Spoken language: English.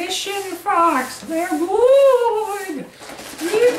Mission Fox, they're good. We're